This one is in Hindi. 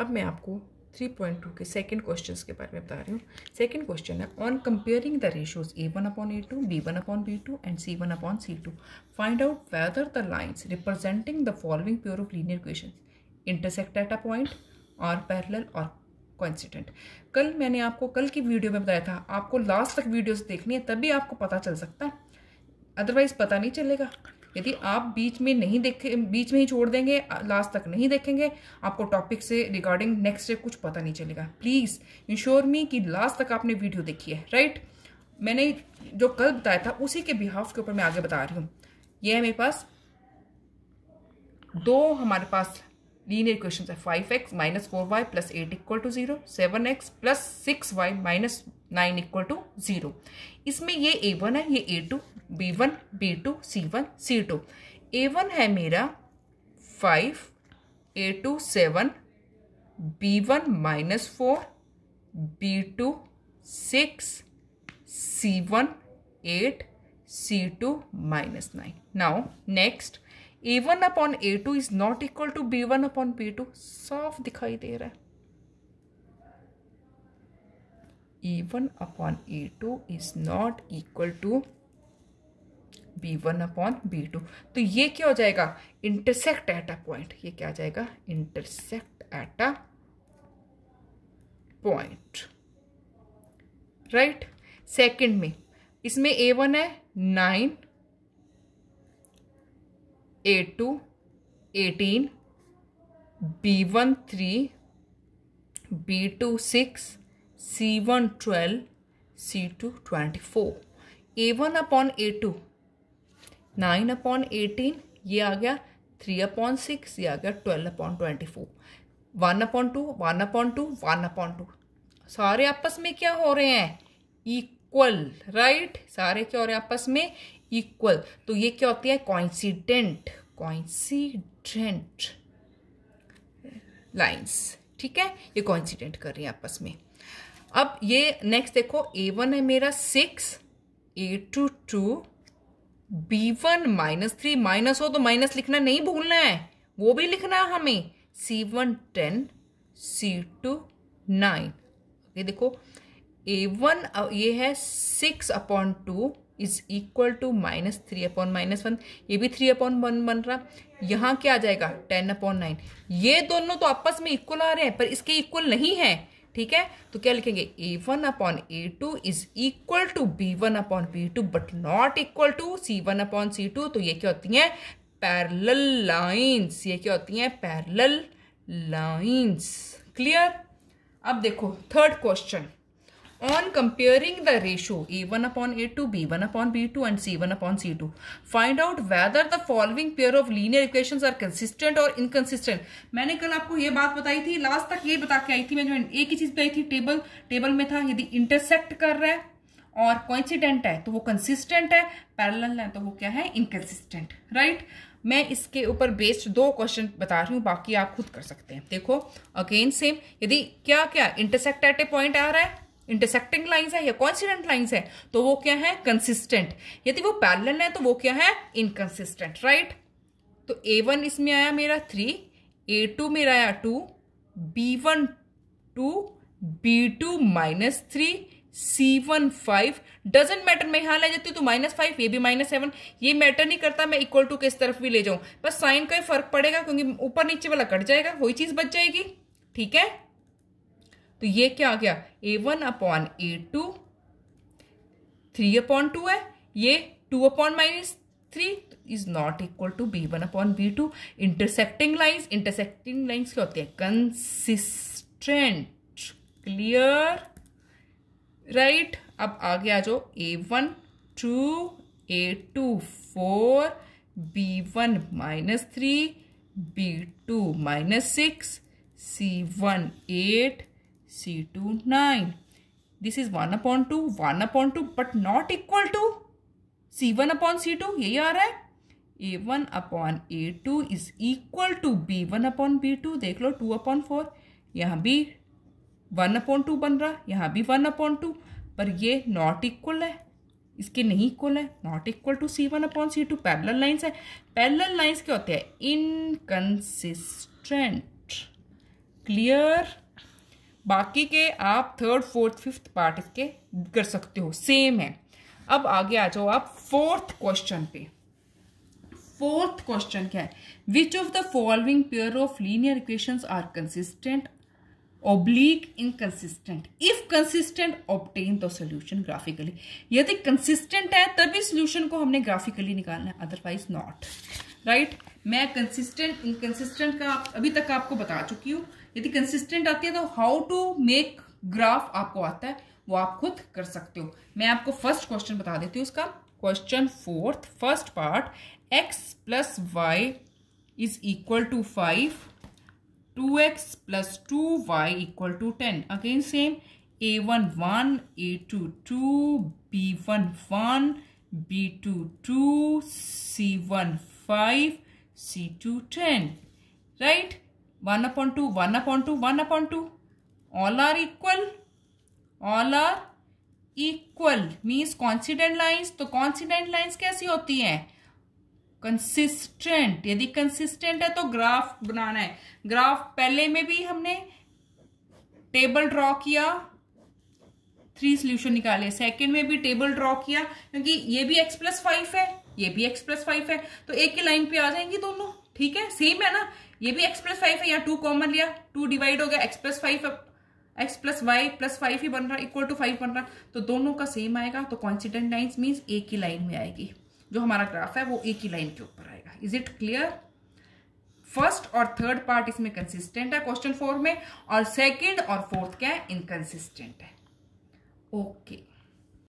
अब मैं आपको 3.2 के सेकंड क्वेश्चन के बारे में बता रही हूँ। सेकंड क्वेश्चन है on comparing the ratios A one upon A two B one upon B two and C one upon C two find out whether the lines representing the following pair of linear question intersect at a point और पैरल और कोइंसिडेंट कल मैंने आपको, कल की वीडियो में बताया था, आपको लास्ट तक वीडियोस देखनी है, तभी आपको पता चल सकता। है अदरवाइज़ पता नहीं चलेगा। यदि आप बीच में नहीं देखे, बीच में ही छोड़ देंगे, लास्ट तक नहीं देखेंगे, आपको टॉपिक से रिगार्डिंग नेक्स्ट से कुछ पता नहीं चलेगा। प्लीज़ इंश्योर मी कि लास्ट तक आपने वीडियो देखी है राइट मैंने जो कल बताया था, उसी के बिहाफ के ऊपर मैं आगे बता रही हूँ। ये है मेरे पास दो हमारे पास लीनियर इक्वेशन है five x minus four y plus eight equal to zero seven x plus six y minus nine equal to zero इसमें ये ए वन है, ये a two b one, b two, c one, c two. A one है मेरा five, a two seven, b one minus four, b two six, c one eight, c two minus nine. Now, next, a one upon a two is not equal to b one upon b two. साफ़ दिखाई दे रहा है। A one upon a two is not equal to b one upon b two तो ये क्या हो जाएगा? इंटरसेक्ट एट अ पॉइंट ये क्या आ जाएगा? Intersect at a point right second में. इसमें ए वन है nine a two eighteen b one three b two six c one twelve c two twenty four a one upon a two nine upon eighteen, ये आ गया थ्री अपॉन सिक्स, ये आ गया twelve upon twenty four. One upon two, one upon two, one upon two. सारे आपस में क्या हो रहे हैं? इक्वल राइट सारे क्या हो रहे हैं आपस में? इक्वल तो ये क्या होती है? कॉइंसिडेंट कॉइंसिडेंट लाइंस ठीक है? ये कॉइंसिडेंट कर रही है आपस में। अब ये नेक्स्ट देखो ए वन है मेरा six a two two b one minus three minus हो तो माइनस लिखना नहीं भूलना है। वो भी लिखना है हमें। C one ten c two nine ये देखो ए वन ये है six upon two is equal to minus three upon minus one ये भी थ्री अपॉन वन बन रहा। यहाँ क्या आ जाएगा? टेन अपॉन नाइन ये दोनों तो आपस में इक्वल आ रहे हैं, पर इसके इक्वल नहीं है। ठीक है? तो क्या लिखेंगे? A one upon a two is equal to b one upon b two but not equal to c one upon c two तो ये क्या होती हैं? पैरल लाइन्स ये क्या होती हैं? पैरल लाइन्स क्लियर अब देखो third question on comparing the ratio a1 upon a2, b1 upon b2 and c1 upon c2. Find out whether the following pair of linear equations are consistent or inconsistent. मैंने कल आपको ये बात बताई थी लास्ट तक ये बता के आई थी मैं एक ही चीज़ पे आई थी टेबल टेबल में था यदि इंटरसेक्ट कर रहा है और कोइंसिडेंट है तो वो कंसिस्टेंट है पैरेलल है तो वो क्या है इनकंसिस्टेंट राइट मैं इसके ऊपर बेस्ड दो क्वेश्चन बता रही हूँ बाकी आप खुद कर सकते हैं देखो अगेन सेम यदि क्या क्या इंटरसेक्ट एट ए पॉइंट आ रहा है इंटरसेक्टिंग लाइंस है या कॉन्सिडेंट लाइंस है तो वो क्या है? कंसिस्टेंट यदि वो पैरेलल है तो वो क्या है? इनकंसिस्टेंट राइट तो ए वन इसमें आया मेरा थ्री ए टू मेरा आया two b one two b two minus three c one five doesn't matter मैं यहाँ ले जाती हूँ तो माइनस फाइव ये भी माइनस सेवन ये मैटर नहीं करता, मैं इक्वल टू किस तरफ़ भी ले जाऊँ। बस साइन का ही फ़र्क पड़ेगा, क्योंकि ऊपर नीचे वाला कट जाएगा, वही चीज़ बच जाएगी। ठीक है? तो ये क्या आ गया? A one upon a two three upon two है। ये two upon minus three is not equal to b one upon b two intersecting lines intersecting lines क्या होती है? कंसिस्टेंट क्लियर राइट अब आगे आ जाओ। A one two a two four b one minus three b two minus six c one eight C2 9. This is 1 upon 2, 1 upon 2 but not equal to C1 upon C2. यही आ रहा है A1 upon A2 is equal to B1 upon B2. देख लो 2 upon 4. यहाँ भी 1 upon 2 बन रहा यहाँ भी 1 upon 2 पर ये नॉट इक्वल है इसके नहीं इक्वल है not equal to c one upon c two parallel lines है पैरल लाइन्स क्या होते हैं इनकंसिस्टेंट क्लियर बाकी के आप थर्ड फोर्थ फिफ्थ पार्ट इसके कर सकते हो। सेम है। अब आगे आ जाओ आप फोर्थ क्वेश्चन पे। फोर्थ क्वेश्चन क्या है? Which of the following pair of linear equations are consistent oblique inconsistent if consistent obtain the solution graphically यदि कंसिस्टेंट है, तभी सोल्यूशन को हमने ग्राफिकली निकालना है अदरवाइज़ नॉट राइट मैं कंसिस्टेंट इनकंसिस्टेंट का अभी तक आपको बता चुकी हूँ। यदि कंसिस्टेंट आती है तो हाउ टू मेक ग्राफ आपको आता है, वो आप खुद कर सकते हो। मैं आपको फ़र्स्ट क्वेश्चन बता देती हूँ उसका question fourth first part X plus Y is equal to five two X plus two Y equal to ten again same A one one A two two B one one B two two C one five C two ten right one upon two, one upon two, one upon two. All are equal all are equal means coincident lines तो कॉन्सिडेंट लाइन्स कैसी होती हैं? कंसिस्टेंट यदि कंसिस्टेंट है तो ग्राफ बनाना है। ग्राफ पहले में भी हमने टेबल ड्रॉ किया। थ्री सोल्यूशन निकाले। सेकंड में भी टेबल ड्रॉ किया, क्योंकि ये भी एक्स प्लस फाइव है, ये भी एक्स प्लस फाइव है। तो एक ही लाइन पे आ जाएँगी दोनों। ठीक है? सेम है ना? ये भी एक्स प्लस फाइव है या टू कॉमन लिया टू डिवाइड हो गया x plus five x plus y plus five ही बन रहा इक्वल टू फाइव बन रहा। तो दोनों का सेम आएगा तो कॉन्सिडेंट लाइन्स मीन्स एक ही लाइन में आएगी। जो हमारा ग्राफ है, वो एक ही लाइन के ऊपर आएगा। इज़ इट क्लियर फ़र्स्ट और थर्ड पार्ट इसमें कंसिस्टेंट है क्वेश्चन फोर में, और सेकंड और फोर्थ क्या है? इनकंसिस्टेंट है। Okay okay.